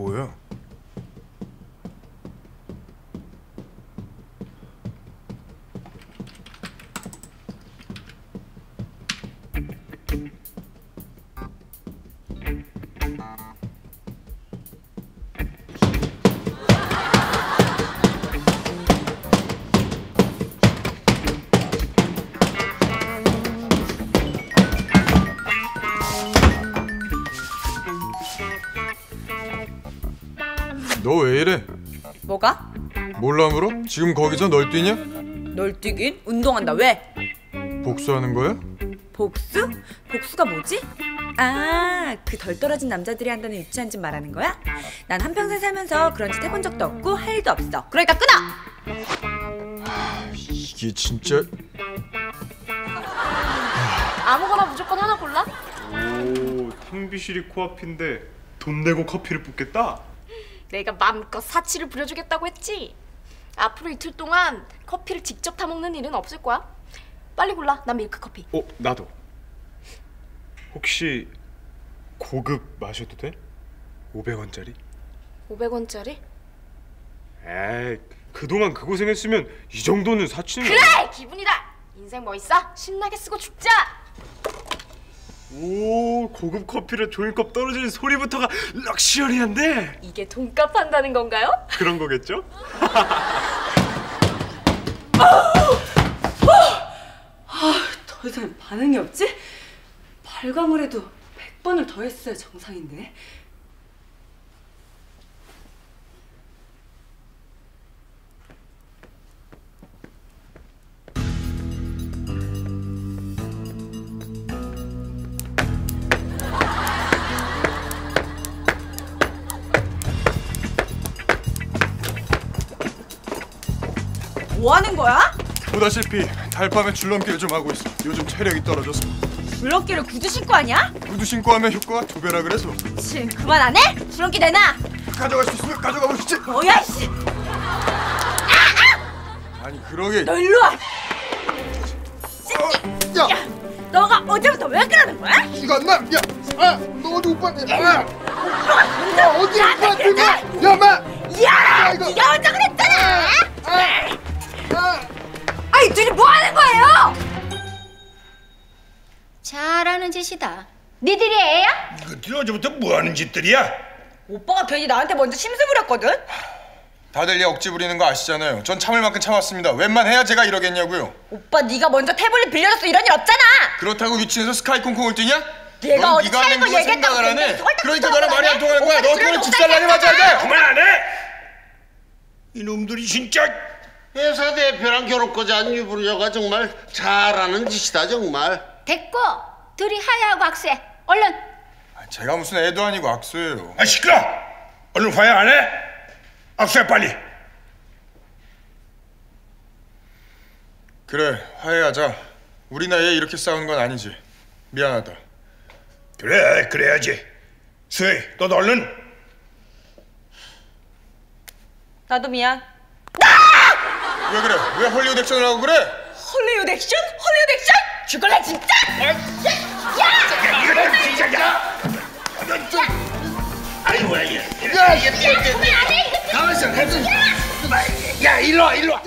뭐예요? 뭐가? 몰라 물어? 지금 거기서 널 뛰냐? 널 뛰긴? 운동한다 왜? 복수하는 거야? 복수? 복수가 뭐지? 아, 그 덜 떨어진 남자들이 한다는 유치한 짓 말하는 거야? 난 한평생 살면서 그런 짓 해본 적도 없고 할 일도 없어. 그러니까 끊어! 이게 진짜 아무거나 무조건 하나 골라? 오, 탕비실이 코앞인데 돈 내고 커피를 붓겠다? 내가 마음껏 사치를 부려주겠다고 했지. 앞으로 이틀 동안 커피를 직접 타 먹는 일은 없을 거야. 빨리 골라. 난 밀크 커피. 어, 나도. 혹시 고급 마셔도 돼? 500원짜리? 500원짜리? 에이, 그동안 그 고생했으면 이 정도는 사치는 그래! 기분이다. 인생 뭐 있어? 신나게 쓰고 죽자. 오, 고급 커피를 종이컵 떨어지는 소리부터가 럭셔리한데? 이게 돈값 한다는 건가요? 그런 거겠죠? 더 이상 반응이 없지? 발광을 해도 100번을 더 했어야 정상인데. 뭐 하는 거야? 보다시피 달밤에 줄넘기를 좀 하고 있어 요즘 체력이 떨어져서 줄넘기를 구두 신고 하냐? 구두 신고 하면 효과가 두 배라 그래서 지금 그만 안 해? 줄넘기 내놔! 가져갈 수 있으면 가져가 보시지 뭐야 씨! 아니 그러게 너 일로 와! 어, 야! 야! 너가 어제부터 왜 그러는 거야? 이거 안 나! 야! 아! 너 어디 오빠한테 아! 야 어디 오빠한테 마! 야 마! 야! 이거- 네가 먼저 그랬잖아! 아! 하는 짓이다. 니들이 애야? 이것들이 어제부터 뭐 하는 짓들이야? 오빠가 괜히 나한테 먼저 심술 부렸거든? 다들 얘 억지 부리는 거 아시잖아요 전 참을 만큼 참았습니다 웬만해야 제가 이러겠냐고요 오빠 네가 먼저 태블릿 빌려줘서 이런 일 없잖아! 그렇다고 위층에서 스카이 콩콩을 뛰냐? 얘가 넌 어디 네가 차린 거 하는 거 얘기했다고 설득 그러니까 너랑 말이 안? 통하는 거야 너 집살나게 못하겠다. 맞아야 돼 그만 안 해? 이놈들이 진짜 회사 대표랑 결혼까지 유부녀가 정말 잘하는 짓이다 정말. 됐고 둘이 하야하고 악수해. 얼른. 아, 제가 무슨 애도 아니고 악수예요 아 시끄러. 얼른 화해 안 해? 악수해 빨리. 그래 화해하자 우리 나이에 이렇게 싸우는 건 아니지 미안하다 그래 그래야지. 수희 너도 얼른. 나도 미안 왜 그래? 왜 헐리우드 액션을 하고 그래? 헐리우드 액션? 헐리우드 액션? 죽을래 진짜? 아니 뭐야 이게. 야, 야, 야, 야, 가만있어, 가만있어. 야, 일로 와, 일로 와.